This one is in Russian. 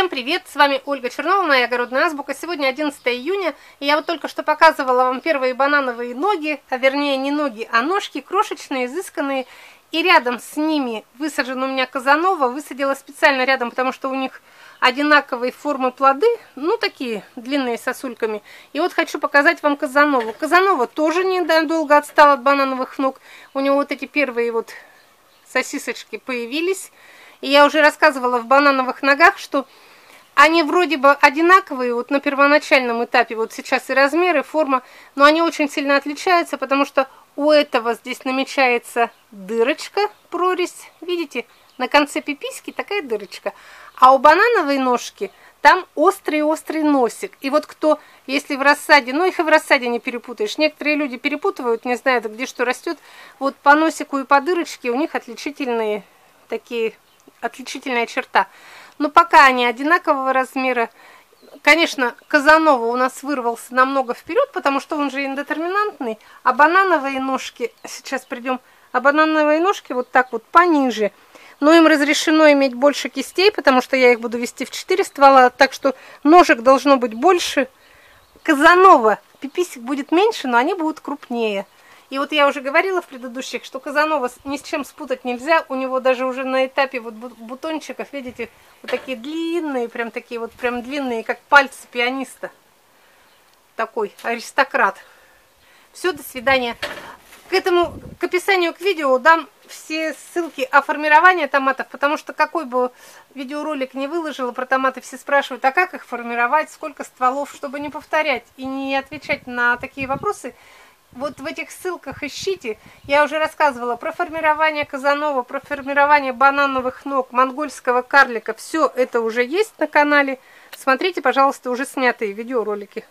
Всем привет, с вами Ольга Чернова, моя огородная азбука. Сегодня 11 июня, и я вот только что показывала вам первые банановые ноги, а вернее не ноги, а ножки, крошечные, изысканные. И рядом с ними высажен у меня Казанова, высадила специально рядом, потому что у них одинаковые формы плоды, ну такие длинные сосульками. И вот хочу показать вам Казанову. Казанова тоже недолго отстал от банановых ног, у него вот эти первые вот сосисочки появились. И я уже рассказывала в банановых ногах, что они вроде бы одинаковые вот на первоначальном этапе, вот сейчас и размеры, и форма, но они очень сильно отличаются, потому что у этого здесь намечается дырочка, прорезь, видите, на конце пиписьки такая дырочка, а у банановой ножки там острый-острый носик. И вот кто, если в рассаде, ну их и в рассаде не перепутаешь, некоторые люди перепутывают, не знают, где что растет, вот по носику и по дырочке у них отличительные такие отличительная черта. Но пока они одинакового размера, конечно, Казанова у нас вырвался намного вперед, потому что он же индетерминантный, а банановые ножки, сейчас придем, а банановые ножки вот так вот пониже. Но им разрешено иметь больше кистей, потому что я их буду вести в 4 ствола, так что ножек должно быть больше. Казанова, пиписик будет меньше, но они будут крупнее. И вот я уже говорила в предыдущих, что Казанова ни с чем спутать нельзя. У него даже уже на этапе вот бутончиков, видите, вот такие длинные, прям такие вот прям длинные, как пальцы пианиста. Такой аристократ. Все, до свидания. К этому, к описанию к видео дам все ссылки о формировании томатов, потому что какой бы видеоролик не выложила про томаты, все спрашивают, а как их формировать, сколько стволов, чтобы не повторять и не отвечать на такие вопросы, вот в этих ссылках ищите. Я уже рассказывала про формирование Казанова, про формирование банановых ног, монгольского карлика. Все это уже есть на канале. Смотрите, пожалуйста, уже снятые видеоролики.